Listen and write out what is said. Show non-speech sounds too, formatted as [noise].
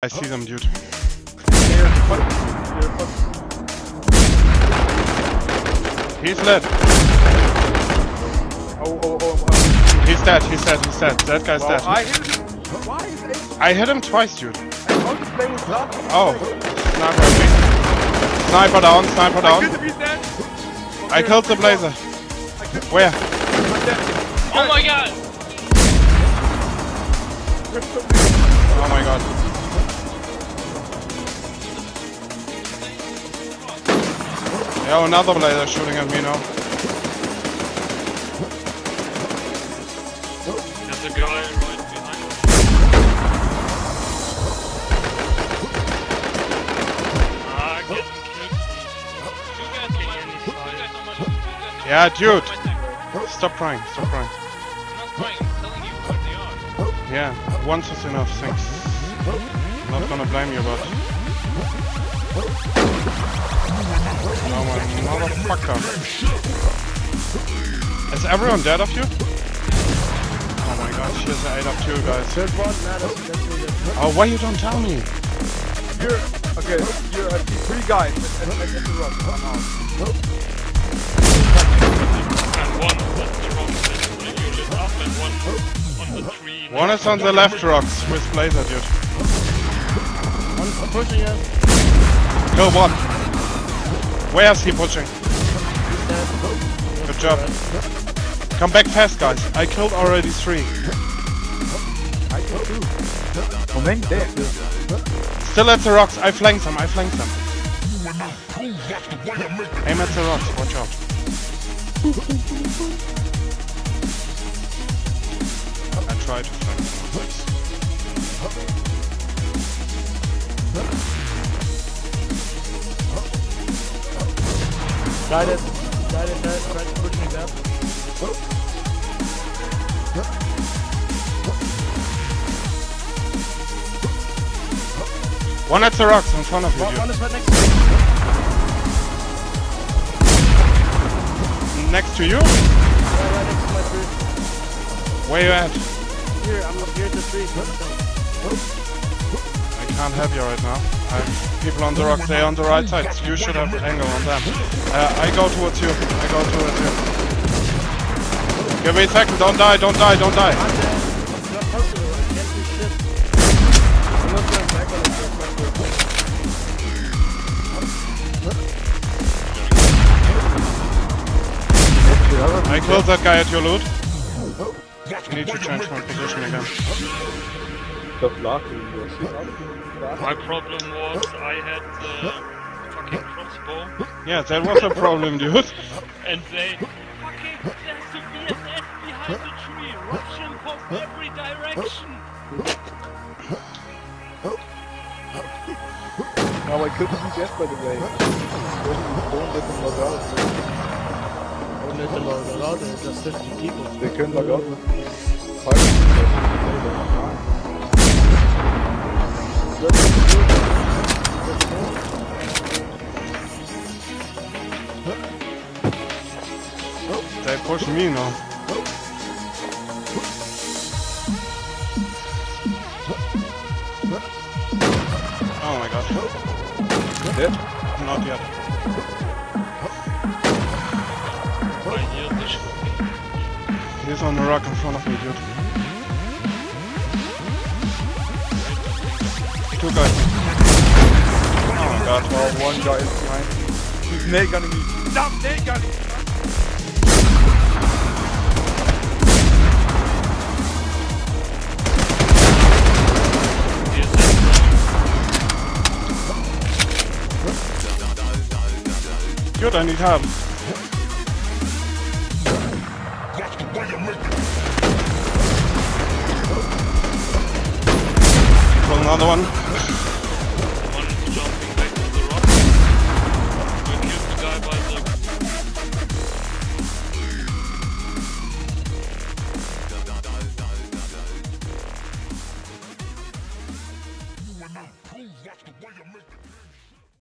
I see them, dude. Here, put, here, put. He's dead. Oh, oh, oh, oh. He's dead. He's dead. He's dead. That guy's Well, dead. I hit him. Why is it? I hit him twice, dude. I was playing his last. Oh, sniper on me. Sniper down. Sniper down. killed him. I killed the Blaser. I killed him, Where? Oh my god! Yeah, another Blaser shooting at me now. There's a guy right behind us. Getting killed. You guys on my you guys on my you guys on Yeah, dude. Stop crying. Stop crying. I'm not crying, I'm telling you what they are. Yeah, once is enough. Thanks. Not gonna blame you, but. No, my motherfucker. Is everyone dead of you? Oh my god, she has an 8 up 2, guys. There's one man that's that's Oh, why you don't tell me? You're, okay, you're uh, three guys at, at, at the rock. One out. And one on the wrong side. You lit up and one on the tree. One is on the left rocks with Blaser, dude. One pushing us. Kill one. Where is he pushing? Good job. Come back fast, guys. I killed already three. I killed two. Moment, there. Still at the rocks. I flanked them. I flanked them. Aim at the rocks. Watch out. I tried to flank them. Guided. Guided, guided, guided, pushing them. One at the rocks in front of you, One, one is right next to me. Next to you? Yeah, right next to my tree. Where you at? Here, I'm here at the tree. I can't help you right now. I people on the rocks. They're on the right side. You should have angle on them. Uh, I go towards you. I go towards you. Give me a second. Don't die. Don't die. Don't die. I killed that guy at your loot. I need to change my position again. My problem was I had the fucking crossbow Yeah, that was a problem, dude. [laughs] and they fucking there's a VSS behind the tree, Russian from every direction. Now I couldn't do that by the way. Don't, don't let them log out. Don't let them log out, there's just 50 people. They können log out with They push me now. Oh my god. Dead? Not yet. I hear the sh- He's on the rock in front of me, dude. Two guys. Oh my god. Oh, one guy is behind me. He's nail gunning me. Stop nail gunning me! Dude, I need help. Kill another one.